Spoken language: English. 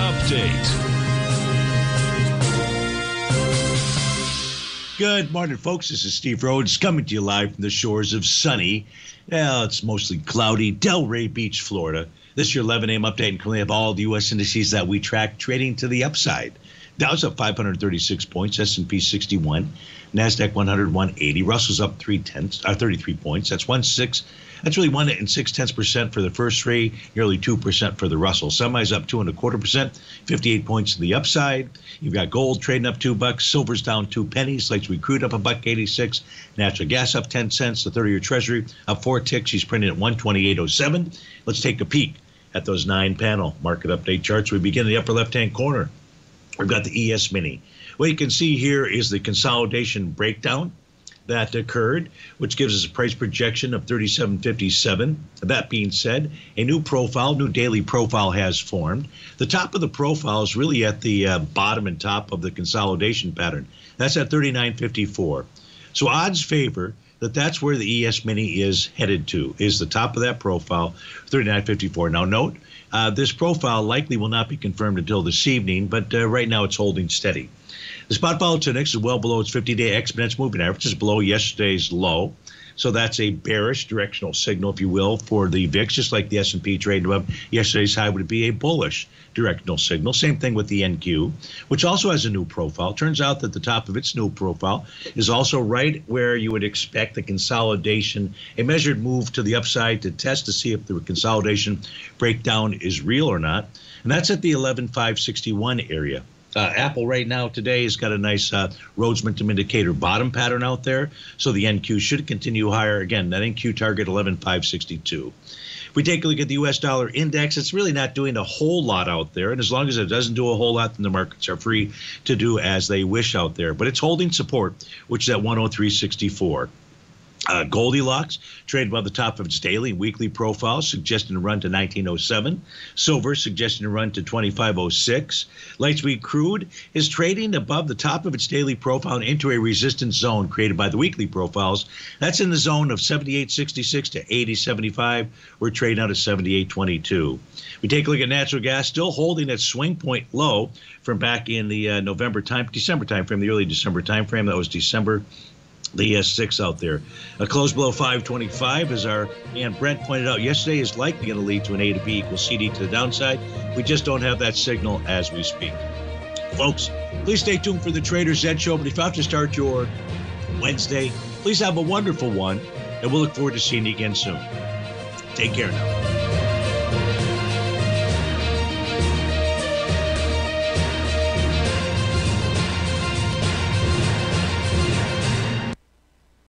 Update. Good morning, folks. This is Steve Rhodes coming to you live from the shores of sunny, well, it's mostly cloudy, Delray Beach, Florida. This is your 11 a.m. update, and currently have all the U.S. indices that we track trading to the upside. Dow's up 536 points, S&P 61, Nasdaq 100 180, Russell's up three tenths, uh, 33 points. That's one six that's really one and six tenths percent for the first three, nearly two percent for the Russell. Semis up two and a quarter percent, 58 points to the upside. You've got gold trading up two bucks, silver's down two pennies, sweet crude up a buck 86, natural gas up 10 cents, the 30 year treasury up four ticks. She's printing at 128.07. Let's take a peek at those nine panel market update charts. We begin in the upper left hand corner. We've got the ES Mini. What you can see here is the consolidation breakdown that occurred, which gives us a price projection of 37.57. That being said, a new profile, new daily profile has formed. The top of the profile is really at the uh, bottom and top of the consolidation pattern. That's at 39.54. So odds favor that that's where the ES Mini is headed to, is the top of that profile, 39.54. Now note, uh, this profile likely will not be confirmed until this evening, but uh, right now it's holding steady. The spot volatility index is well below its 50-day exponential moving average. It's below yesterday's low. So that's a bearish directional signal, if you will, for the VIX, just like the S&P trading above yesterday's high would be a bullish directional signal. Same thing with the NQ, which also has a new profile. Turns out that the top of its new profile is also right where you would expect the consolidation, a measured move to the upside to test to see if the consolidation breakdown is real or not. And that's at the 11561 area. Uh, Apple right now today has got a nice uh, Rhodes Momentum Indicator bottom pattern out there, so the NQ should continue higher. Again, that NQ target 11,562. If we take a look at the U.S. dollar index, it's really not doing a whole lot out there, and as long as it doesn't do a whole lot, then the markets are free to do as they wish out there. But it's holding support, which is at 103.64. Uh, Goldilocks traded above the top of its daily and weekly profiles, suggesting a run to 1907. Silver suggesting a run to 2506. Light sweet crude is trading above the top of its daily profile and into a resistance zone created by the weekly profiles. That's in the zone of 7866 to 8075. We're trading out of 7822. We take a look at natural gas, still holding its swing point low from back in the uh, November time, December time frame, the early December time frame. That was December the S6 out there. A close below 525, as our man Brent pointed out yesterday, is likely going to lead to an A to B equals CD to the downside. We just don't have that signal as we speak. Folks, please stay tuned for the Trader's Edge show. But if you have to start your Wednesday, please have a wonderful one, and we'll look forward to seeing you again soon. Take care now.